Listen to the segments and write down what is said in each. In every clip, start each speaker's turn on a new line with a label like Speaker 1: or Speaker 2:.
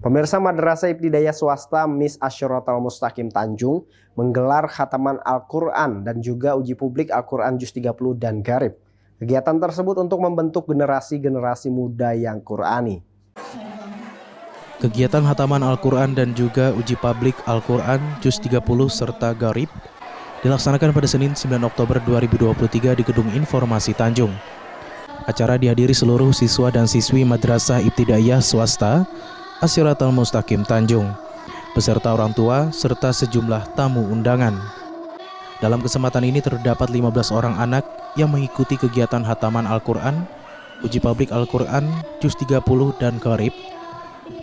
Speaker 1: Pemirsa Madrasah Ibtidayah Swasta Miss Asyuratul Mustaqim Tanjung menggelar khataman Al-Quran dan juga uji publik Al-Quran Juz 30 dan Garib. Kegiatan tersebut untuk membentuk generasi-generasi muda yang Qurani.
Speaker 2: Kegiatan hataman Al-Quran dan juga uji publik Al-Quran Juz 30 serta Garib dilaksanakan pada Senin 9 Oktober 2023 di Gedung Informasi Tanjung. Acara dihadiri seluruh siswa dan siswi Madrasah Ibtidayah Swasta Asyiratul Mustaqim Tanjung, beserta orang tua serta sejumlah tamu undangan. Dalam kesempatan ini terdapat 15 orang anak yang mengikuti kegiatan hataman Al-Quran, uji publik Al-Quran, Juz 30 dan Qarib.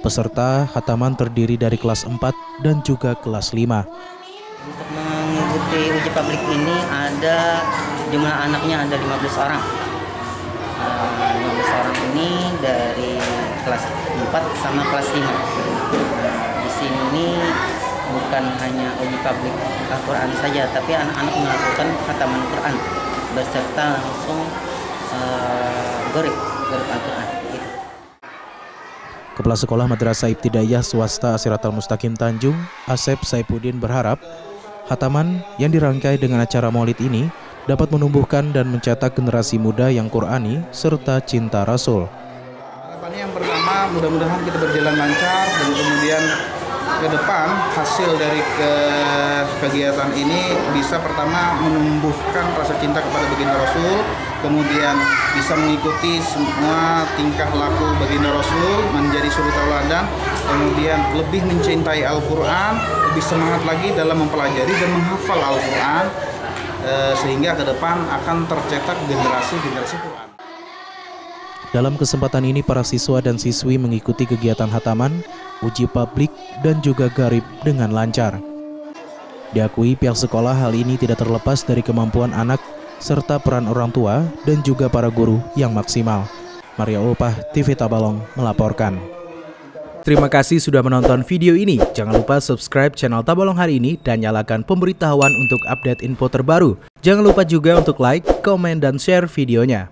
Speaker 2: Peserta hataman terdiri dari kelas 4 dan juga kelas 5.
Speaker 3: Untuk mengikuti uji publik ini ada jumlah anaknya ada 15 orang. Uh, 15 orang ini dari kelas 4 sama kelas 5. Di sini bukan hanya uji publik Al-Quran saja, tapi anak-anak melakukan khataman Quran beserta langsung uh, gorib, Al-Quran. Gitu.
Speaker 2: Kepala Sekolah Madrasah Ibtidayah Swasta Asiratul Mustaqim Tanjung, Asep Saipudin berharap hataman yang dirangkai dengan acara maulid ini dapat menumbuhkan dan mencetak generasi muda yang Qurani serta cinta Rasul.
Speaker 4: Mudah-mudahan kita berjalan lancar dan kemudian ke depan hasil dari ke kegiatan ini bisa pertama menumbuhkan rasa cinta kepada baginda Rasul, kemudian bisa mengikuti semua tingkah laku baginda Rasul menjadi suri tauladan, kemudian lebih mencintai Al-Qur'an, lebih semangat lagi dalam mempelajari dan menghafal Al-Qur'an eh, sehingga ke depan akan tercetak generasi-generasi Quran.
Speaker 2: Dalam kesempatan ini para siswa dan siswi mengikuti kegiatan hataman, uji publik, dan juga garib dengan lancar. Diakui pihak sekolah hal ini tidak terlepas dari kemampuan anak serta peran orang tua dan juga para guru yang maksimal. Maria Ulpah, TV Tabalong melaporkan. Terima kasih sudah menonton video ini. Jangan lupa subscribe channel Tabalong hari ini dan nyalakan pemberitahuan untuk update info terbaru. Jangan lupa juga untuk like, komen, dan share videonya.